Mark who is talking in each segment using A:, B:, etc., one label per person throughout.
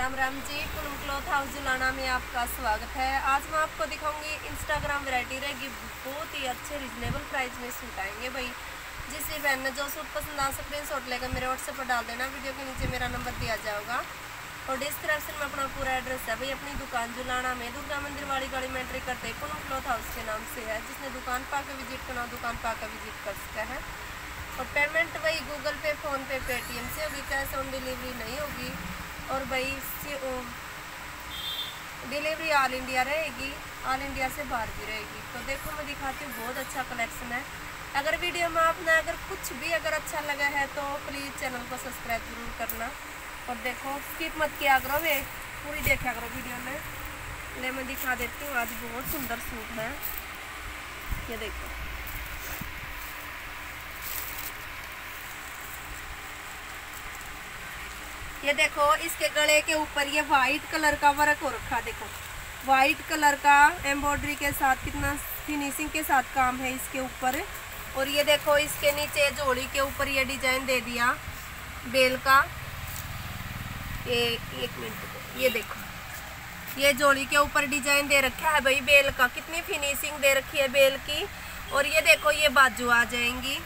A: Ram Ram ji Poonam cloth house Julana में आपका स्वागत है। आज मैं आपको दिखाऊँगी इंस्टाग्राम वैरायटी रहेगी। बहुत ही अच्छे रिजनेबल प्राइस में सूट आएँगे भाई। जिससे बहन जो सूट पसंद आ सकते हैं सूट लेकर मेरे व्हाट्सएप पर डाल देना। वीडियो के नीचे मेरा नंबर दिया जाएगा। और डिस्क्रिप्शन में अपना पूरा एड्रेस है भाई। अपनी दुकान जुलाना में, दुर्गा मंदिर वाली गाड़ी में एंट्री करते पूनम क्लॉथ हाउस के नाम से है। जिसने दुकान पा के विज़िट करना, दुकान पा कर विज़िट कर सकता है। और पेमेंट वही गूगल पे फ़ोनपे पेटीएम से होगी। कैश ऑन डिलीवरी नहीं होगी। और भाई डिलीवरी ऑल इंडिया रहेगी। ऑल इंडिया से बाहर भी रहेगी। तो देखो, मैं दिखाती हूँ, बहुत अच्छा कलेक्शन है। अगर वीडियो में आपने अगर कुछ भी अगर अच्छा लगा है तो प्लीज़ चैनल को सब्सक्राइब ज़रूर करना। और देखो स्किप मत किया करो वे। पूरी देखा करो वीडियो में। ले, मैं दिखा देती हूँ, आज बहुत सुंदर सूट है। ये देखो। ये देखो, इसके गले के ऊपर ये वाइट कलर का वर्क हो रखा देखो। वाइट कलर का एम्ब्रॉयडरी के साथ, कितना फिनिशिंग के साथ काम है इसके ऊपर। और ये देखो, इसके नीचे जोड़ी के ऊपर ये डिज़ाइन दे दिया, बेल का। ये, एक मिनट, ये देखो। ये जोड़ी के ऊपर डिज़ाइन दे रखा है भाई, बेल का। कितनी फिनिशिंग दे रखी है बेल की। और ये देखो, ये बाजू आ जाएँगी।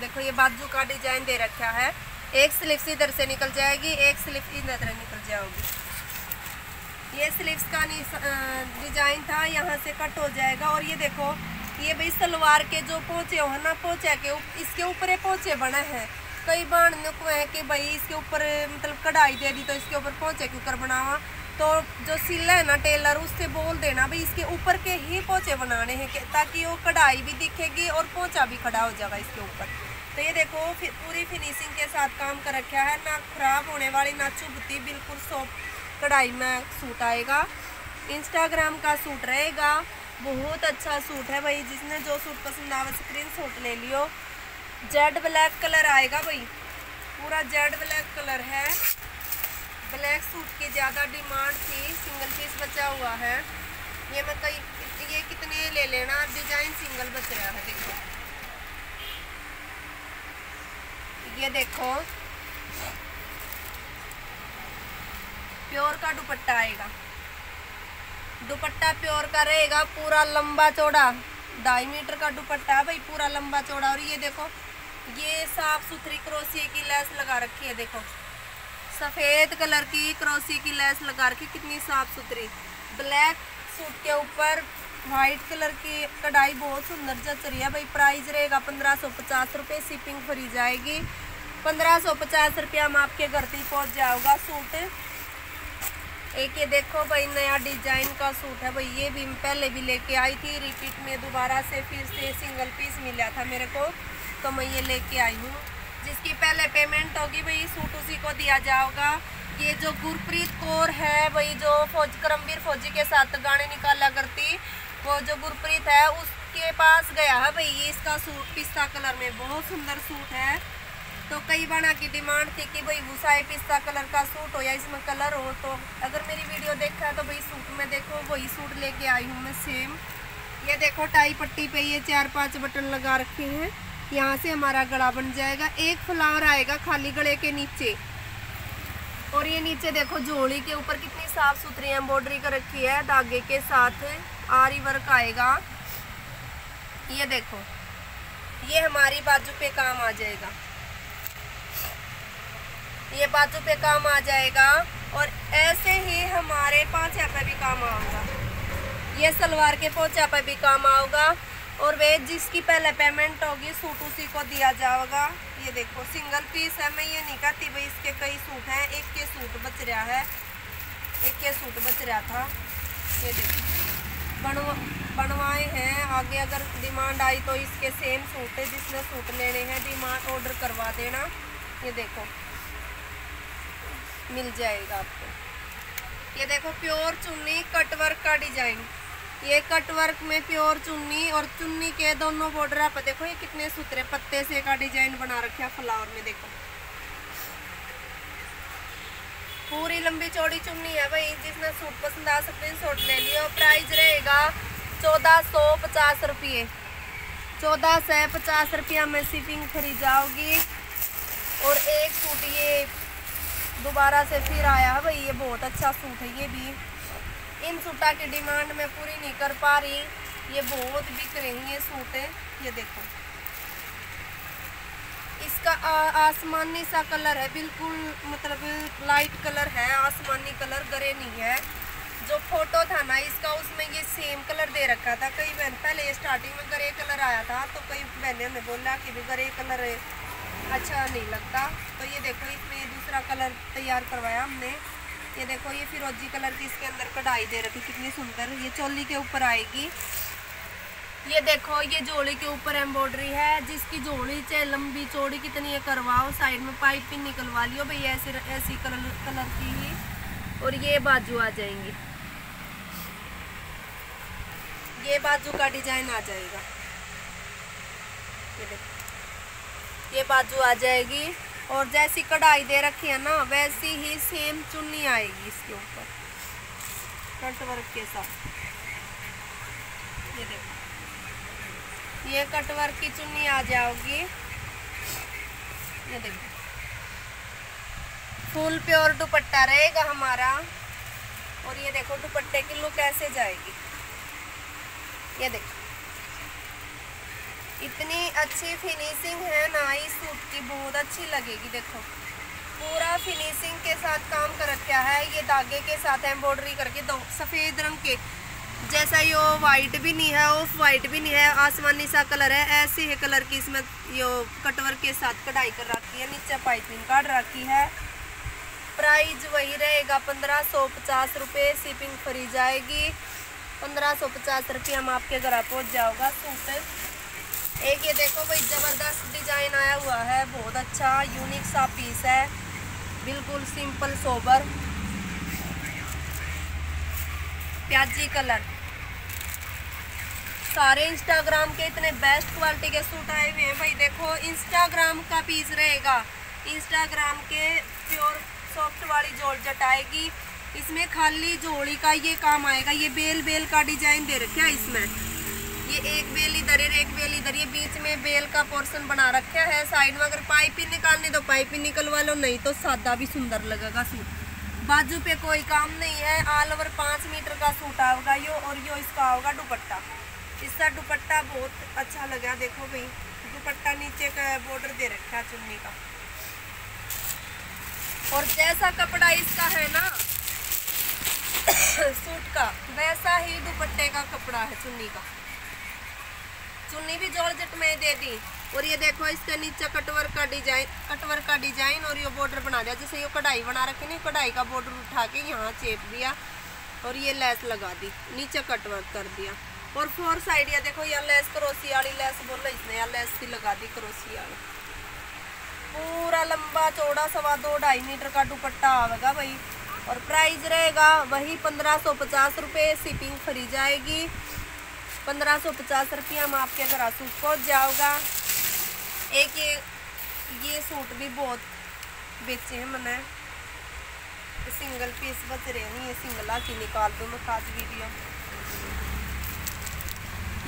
A: देखो, ये बाजू का डिज़ाइन दे रखा है। एक स्लिप्स इधर से निकल जाएगी एक स्लिप इधर निकल जाओगी। ये स्लिप्स का डिज़ाइन था यहाँ से कट हो जाएगा। और ये देखो ये भाई सलवार के जो पोचे हो ना पोचे के उप, इसके ऊपर पोचे बने हैं। कई बार को है कि भाई इसके ऊपर मतलब कढ़ाई दे दी तो इसके ऊपर पोचे ऊपर बनावा? तो जो सिला है ना टेलर उससे बोल देना भाई इसके ऊपर के ही पोचे बनाने हैं ताकि वो कढ़ाई भी दिखेगी और पोचा भी खड़ा हो जाएगा इसके ऊपर। तो ये देखो, फिर पूरी फिनिशिंग के साथ काम कर रखा है। ना खराब होने वाली ना चुभती बिल्कुल सॉफ्ट कढ़ाई में सूट आएगा। इंस्टाग्राम का सूट रहेगा। बहुत अच्छा सूट है भाई, जिसने जो सूट पसंद आवे स्क्रीन शॉट ले लियो। जेड ब्लैक कलर आएगा भाई। पूरा जेड ब्लैक कलर है। ब्लैक सूट की ज़्यादा डिमांड थी सिंगल पीस बचा हुआ है। ये मैं कई, ये कितने ले लेना? डिज़ाइन सिंगल बच रहा है, देखो। ये देखो। प्योर का दुपट्टा आएगा। दुपट्टा प्योर का रहेगा, पूरा लंबा चौड़ा। ढाई मीटर का दुपट्टा भाई, पूरा लंबा चौड़ा। और ये देखो, ये साफ़ सुथरी क्रोसी की लेस लगा रखी है, देखो। सफ़ेद कलर की क्रोसी की लेस लगा रखी कितनी साफ़ सुथरी। ब्लैक सूट के ऊपर वाइट कलर की कढ़ाई बहुत सुंदर जच रही है भाई। प्राइस रहेगा पंद्रह सौ पचास रुपये शिपिंग फ्री जाएगी। पंद्रह सौ पचास रुपया में आपके घर तक पहुँच जाओगा सूट। एक ये देखो भाई, नया डिज़ाइन का सूट है भाई। ये भी पहले भी लेके आई थी रिपीट में दोबारा से फिर से सिंगल पीस मिला था मेरे को। तो मैं ये लेके आई हूँ। जिसकी पहले पेमेंट होगी भाई, सूट उसी को दिया जाएगा ये जो गुरप्रीत कौर है भाई, जो फौज करमवीर फौजी के साथ गाने निकाला करती, वो जो गुरप्रीत है, उसके पास गया है भाई। ये इसका सूट, पिस्ता कलर में बहुत सुंदर सूट है। तो कई बार की डिमांड थी कि भाई भूसाई पिस्ता कलर का सूट हो या इसमें कलर हो तो अगर मेरी वीडियो देखा है तो भाई सूट में देखो, वही सूट लेके आई हूँ मैं सेम ये देखो, टाई पट्टी पे ये चार पाँच बटन लगा रखे हैं। यहाँ से हमारा गला बन जाएगा। एक फ्लावर आएगा खाली गले के नीचे। और ये नीचे देखो जोड़ी के ऊपर कितनी साफ़ सुथरी एम्ब्रॉयडरी कर रखी है, धागे के साथ आरी वर्क आएगा। ये देखो, ये हमारी बाजू पे काम आ जाएगा। ये बाजू पे काम आ जाएगा और ऐसे ही हमारे पाँचा पे भी काम आऊगा। ये सलवार के पोचा पे भी काम आऊगा और वे जिसकी पहले पेमेंट होगी सूट उसी को दिया जाएगा। ये देखो सिंगल पीस है, मैं ये नहीं कहती भाई इसके कई सूट हैं, एक के सूट बच रहा है, एक के सूट बच रहा था। ये देखो, बनवा, बनवाए हैं, आगे अगर डिमांड आई तो इसके सेम सूट है, जिसने सूट लेने हैं डिमांड ऑर्डर करवा देना। ये देखो मिल जाएगा आपको। ये देखो प्योर चुन्नी कटवर्क का डिज़ाइन। ये कटवर्क में प्योर चुन्नी और चुन्नी के दोनों बॉर्डर आप देखो, ये कितने सूत्रे पत्ते से का डिज़ाइन बना रखे फ्लावर में देखो। पूरी लंबी चौड़ी चुन्नी है भाई जिसने सूट पसंद आ सकते हैं सूट ले लियो। प्राइस रहेगा चौदह सौ पचास रुपये। चौदह सौ पचास रुपया में शिपिंग फ्री जाओगी। और एक सूट ये दोबारा से फिर आया है। भाई, ये बहुत अच्छा सूट है, ये भी। इन सूटा की डिमांड मैं पूरी नहीं कर पा रही। ये बहुत बिक रही है सूट है। ये देखो। इसका आसमानी सा कलर है, बिल्कुल मतलब लाइट कलर है, आसमानी कलर गरे नहीं है। जो फ़ोटो था ना, इसका उसमें ये सेम कलर दे रखा था। कई बहन, पहले स्टार्टिंग में ग्रे कलर आया था तो कई बहने ने बोला कि भी ग्रे कलर अच्छा नहीं लगता। तो ये देखो, इसमें दूसरा कलर तैयार करवाया हमने। ये देखो, ये फिरोजी कलर की इसके अंदर कढ़ाई दे रखी, कितनी सुंदर। ये चोली के ऊपर आएगी। ये देखो, ये जोड़ी के ऊपर एम्ब्रॉयडरी है, जिसकी जोड़ी चाहे लंबी चौड़ी कितनी है, करवाओ। साइड में पाइपिंग निकलवा लियो भाई, ऐसी ऐसी कलर कलर की ही। और ये बाजू आ जाएँगी। ये बाजू का डिज़ाइन आ जाएगा। ये देखो। ये बाजू आ जाएगी और जैसी कढ़ाई दे रखी है ना, वैसी ही सेम चुन्नी आएगी इसके ऊपर। कट वर्क के साथ। ये देखो। ये कटवर की चुन्नी आ जाओगी। ये देखो। फुल प्योर दुपट्टा रहेगा हमारा। और ये देखो दुपट्टे की लुक ऐसे जाएगी। ये देखो। इतनी अच्छी फिनिशिंग है ना, इस सूट की बहुत अच्छी लगेगी, देखो। पूरा फिनिशिंग के साथ काम कर रखा है, ये धागे के साथ एम्ब्रॉयडरी करके दो, सफ़ेद रंग के। जैसा यो वाइट भी नहीं है ऑफ़ वाइट भी नहीं है, आसमानी सा कलर है, ऐसे ही कलर की इसमें यो कटवर के साथ कढ़ाई कर रखी है, नीचे पाइपिंग काट रखी है। प्राइस वही रहेगा, पंद्रह सौ पचास रुपये शिपिंग फ्री जाएगी। पंद्रह सौ पचास रुपये हम आपके घर पहुँच जाओगा सूट एक ये देखो भाई, ज़बरदस्त डिज़ाइन आया हुआ है, बहुत अच्छा यूनिक सा पीस है, बिल्कुल सिंपल सोबर प्याजी कलर सारे इंस्टाग्राम के इतने बेस्ट क्वालिटी के सूट आए हुए हैं भाई, देखो इंस्टाग्राम का पीस रहेगा। इंस्टाग्राम के प्योर सॉफ्ट वाली जॉर्जट आएगी इसमें खाली जोड़ी का ये काम आएगा, ये बेल बेल का डिज़ाइन दे रखा है इसमें। ये एक बेल इधर है एक बेल इधर, ये बीच में बेल का पोर्शन बना रखा है साइड में। अगर पाइप ही निकालनी तो पाइप ही निकलवा लो, नहीं तो सादा भी सुंदर लगेगा सूट। बाजू पे कोई काम नहीं है ऑल ओवर पाँच मीटर का सूट होगा यो और यो इसका होगा दुपट्टा। इसका दुपट्टा बहुत अच्छा लगा, देखो भाई, दुपट्टा नीचे का बॉर्डर दे रखा है चुन्नी का। और जैसा कपड़ा इसका है ना, सूट का, वैसा ही दुपट्टे का कपड़ा है चुन्नी का। चुन्नी भी जॉर्जेट में दे दी। और ये देखो, इसके नीचे कटवर का डिज़ाइन, कटवर का डिज़ाइन और ये बॉर्डर बना दिया। जैसे ये कढ़ाई बना रखी ना कढ़ाई का बॉर्डर उठा के यहाँ चेप दिया और ये लेस लगा दी, नीचे कटवर्क कर दिया। और फोर साइड या देखो, यह लेस करोसी वाली लेस बोलो इसने, यहाँ लेस भी लगा दी करोसी वाली। पूरा लंबा, चौड़ा सवा दो, ढाई मीटर का दुपट्टा आवेगा भाई। और प्राइस रहेगा वही पंद्रह सौ पचास रुपये, शिपिंग फ्री जाएगी। पंद्रह सौ पचास रुपया हम आपके घर सूट पहुँच जाओगा एक ये ये सूट भी बहुत बेचे हैं मैंने। सिंगल पीस बच रहे हैं, ये सिंगल आके निकाल दूँ, मैं खास वीडियो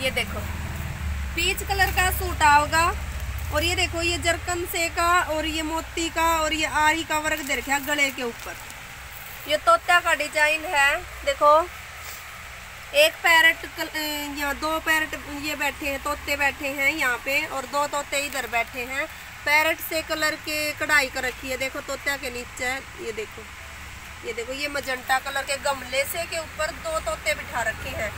A: ये देखो पीच कलर का सूट आओगा। और ये देखो, ये जरकन से का और ये मोती का और ये आरी का वर्क दे रखा गले के ऊपर। ये तोता का डिज़ाइन है, देखो। एक पैरट यहाँ दो पैरट ये बैठे हैं, तोते बैठे हैं यहाँ पे और दो तोते इधर बैठे हैं। पैरट से कलर के कढ़ाई कर रखी है, देखो तोत्या के नीचे, ये देखो ये देखो, ये मजंटा कलर के गमले से के ऊपर दो तोते बिठा रखे हैं।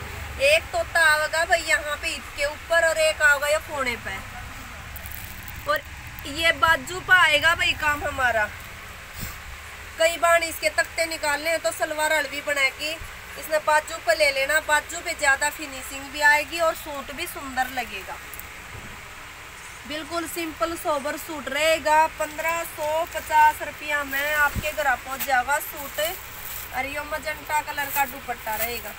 A: एक तोता आवेगा भाई यहाँ पे इसके ऊपर और एक आएगा ये फोने पे। और ये बाजू पर आएगा भाई काम हमारा। कई बार इसके तख्ते निकालने हैं तो सलवार हलवी बना के इसमें बाजू पे ले लेना। बाजू पे ज़्यादा फिनिशिंग भी आएगी और सूट भी सुंदर लगेगा। बिल्कुल सिंपल सोबर सूट रहेगा। पंद्रह सौ पचास रुपया में आपके घर पहुँच जाएगा सूट और ये मजंटा कलर का दुपट्टा रहेगा।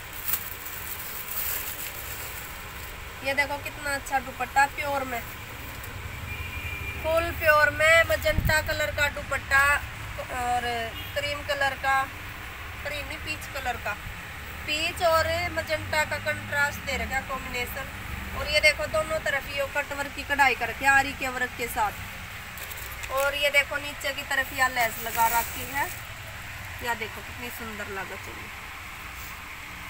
A: ये देखो कितना अच्छा दुपट्टा प्योर में। फुल प्योर में मजंटा कलर का दुपट्टा और क्रीम कलर का क्रीम पीच कलर का। पीच और मजंटा का कंट्रास्ट दे रखा कॉम्बिनेशन और ये देखो, दोनों तरफ़ ये कटवर की कढ़ाई कर रखी है, आरी के वर्क के साथ। और ये देखो, नीचे की तरफ़ यहाँ लेस लगा रखी है। या देखो, कितनी सुंदर लगा चुन्नी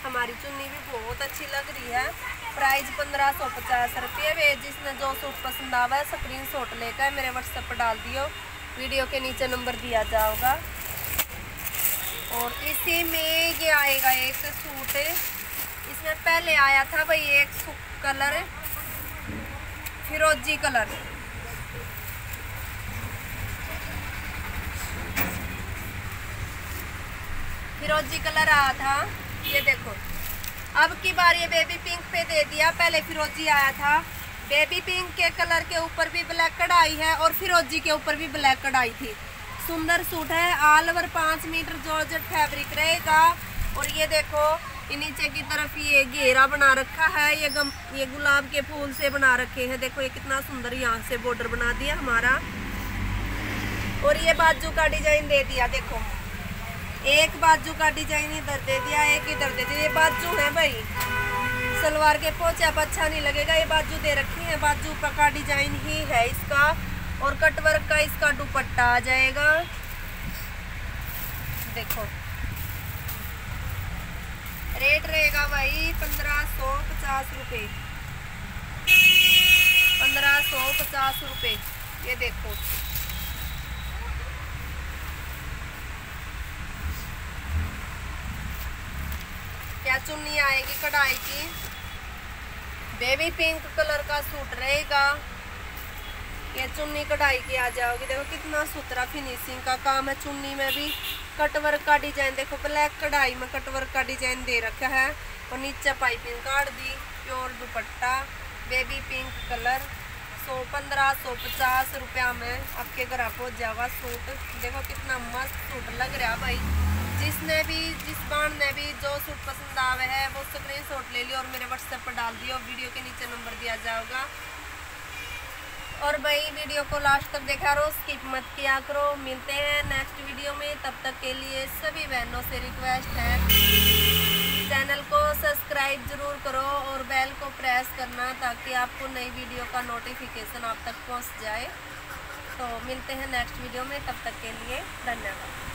A: हमारी चुन्नी भी बहुत अच्छी लग रही है। प्राइस पंद्रह सौ पचास रुपये वे जिसने जो सूट पसंद आवा है स्क्रीन शॉट लेकर मेरे व्हाट्सएप पर डाल दियो। वीडियो के नीचे नंबर दिया जाएगा और इसी में ये आएगा एक सूट। इसमें पहले आया था भाई एक कलर, फिरोजी कलर। फिरोजी कलर आया था, ये देखो। अब की बार ये बेबी पिंक पे दे दिया, पहले फिरोजी आया था। बेबी पिंक के कलर के ऊपर भी ब्लैक कढ़ाई है और फिरोजी के ऊपर भी ब्लैक कढ़ाई थी। सुंदर सूट है। ऑल ओवर पाँच मीटर जॉर्जेट फैब्रिक रहेगा। और ये देखो नीचे की तरफ़ ये घेरा बना रखा है। ये गम, ये गुलाब के फूल से बना रखे हैं। देखो, ये कितना सुंदर यहाँ से बॉर्डर बना दिया हमारा। और ये बाजू का डिज़ाइन दे दिया, देखो। एक बाजू का डिज़ाइन इधर दे दिया, एक इधर दे दिया। ये बाजू है भाई। सलवार के पोचे अब अच्छा नहीं लगेगा। ये बाजू दे रखी है। बाजू का डिज़ाइन ही है इसका। और कटवर्क का इसका दुपट्टा आ जाएगा। देखो। रेट रहेगा भाई पंद्रह सौ पचास रुपये पंद्रह सौ पचास रुपये ये देखो। क्या चुन्नी आएगी कढ़ाई की? बेबी पिंक कलर का सूट रहेगा। ये चुन्नी कढ़ाई की आ जाओगी। देखो कितना सुथरा फिनिशिंग का काम है चुन्नी में भी। कटवर्क का डिज़ाइन देखो ब्लैक कढ़ाई में कटवर्क का डिज़ाइन दे रखा है। और नीचे पाइपिंग काट दी pure dupatta baby pink colour सौ पंद्रह, सौ पचास रुपया में आपके घर पहुँच जावा सूट, देखो कितना मस्त सूट लग रहा भाई। जिसने भी, जिस बाण ने भी जो सूट पसंद आवे है, वो स्क्रीन शॉट ले लियो और मेरे व्हाट्सएप पर डाल दियो वीडियो के नीचे नंबर दिया जाएगा। और भाई वीडियो को लास्ट तक देखा रहो स्किप मत किया करो। मिलते हैं नेक्स्ट वीडियो में। तब तक के लिए सभी बहनों से रिक्वेस्ट है। चैनल को सब्सक्राइब ज़रूर करो और बेल को प्रेस करना ताकि आपको नई वीडियो का नोटिफिकेशन आप तक पहुँच जाए। तो मिलते हैं नेक्स्ट वीडियो में। तब तक के लिए धन्यवाद।